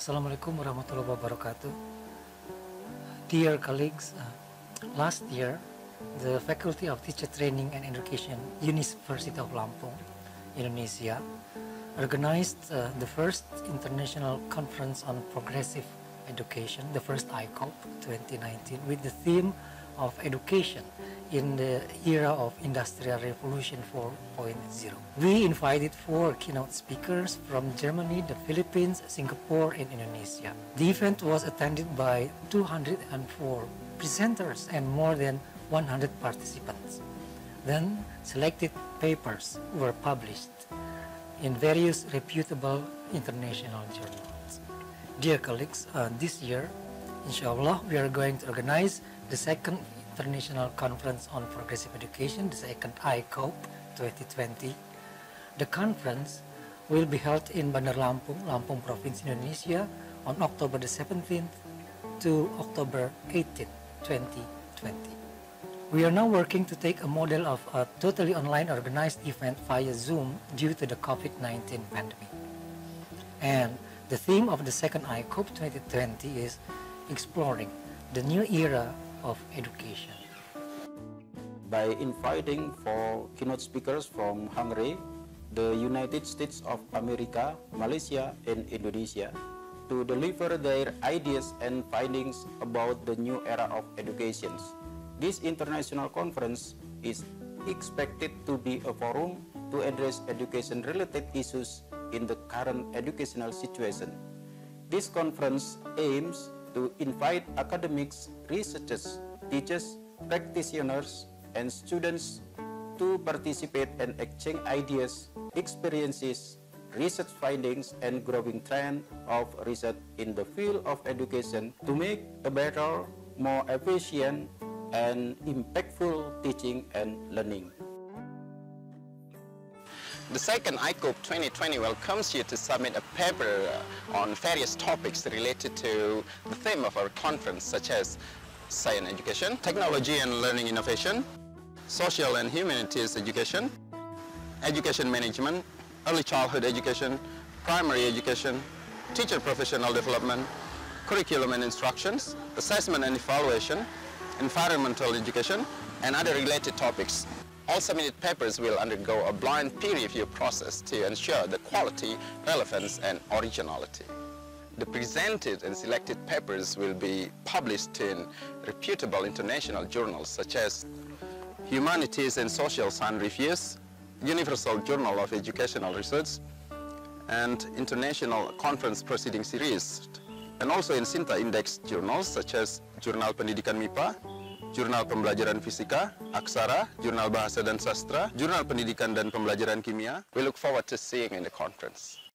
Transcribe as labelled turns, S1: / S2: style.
S1: Assalamualaikum warahmatullahi wabarakatuh. Dear colleagues, uh, last year, the Faculty of Teacher Training and Education, University of Lampung, Indonesia, organized uh, the first international conference on progressive education, the first ICOPE 2019, with the theme of education in the era of Industrial Revolution 4.0. We invited four keynote speakers from Germany, the Philippines, Singapore, and Indonesia. The event was attended by 204 presenters and more than 100 participants. Then selected papers were published in various reputable international journals. Dear colleagues, uh, this year, inshallah, we are going to organize the second International Conference on Progressive Education, the second ICOPE 2020. The conference will be held in Bandar Lampung, Lampung Province, Indonesia on October the 17th to October 18th, 2020. We are now working to take a model of a totally online organized event via Zoom due to the COVID-19 pandemic. And the theme of the second ICOPE 2020 is exploring the new era of education.
S2: By inviting four keynote speakers from Hungary, the United States of America, Malaysia, and Indonesia to deliver their ideas and findings about the new era of education. This international conference is expected to be a forum to address education-related issues in the current educational situation. This conference aims to invite academics, researchers, teachers, practitioners, and students to participate and exchange ideas, experiences, research findings, and growing trend of research in the field of education to make a better, more efficient, and impactful teaching and learning.
S3: The second ICOPE 2020 welcomes you to submit a paper uh, on various topics related to the theme of our conference, such as science education, technology and learning innovation, social and humanities education, education management, early childhood education, primary education, teacher professional development, curriculum and instructions, assessment and evaluation, environmental education, and other related topics. All submitted papers will undergo a blind peer review process to ensure the quality, relevance, and originality. The presented and selected papers will be published in reputable international journals such as Humanities and Social Science Reviews, Universal Journal of Educational Research, and International Conference Proceeding Series, and also in Sinta Index journals such as Jurnal Pendidikan MIPA, Jurnal Pembelajaran Fisika, Aksara, Jurnal Bahasa dan Sastra, Jurnal Pendidikan dan Pembelajaran Kimia. We look forward to seeing in the conference.